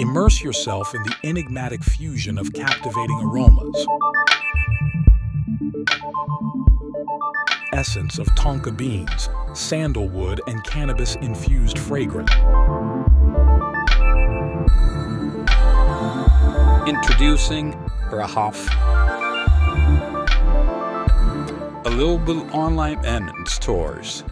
Immerse yourself in the enigmatic fusion of captivating aromas. Essence of tonka beans, sandalwood, and cannabis-infused fragrance. Introducing Rahaf. Available online and in stores.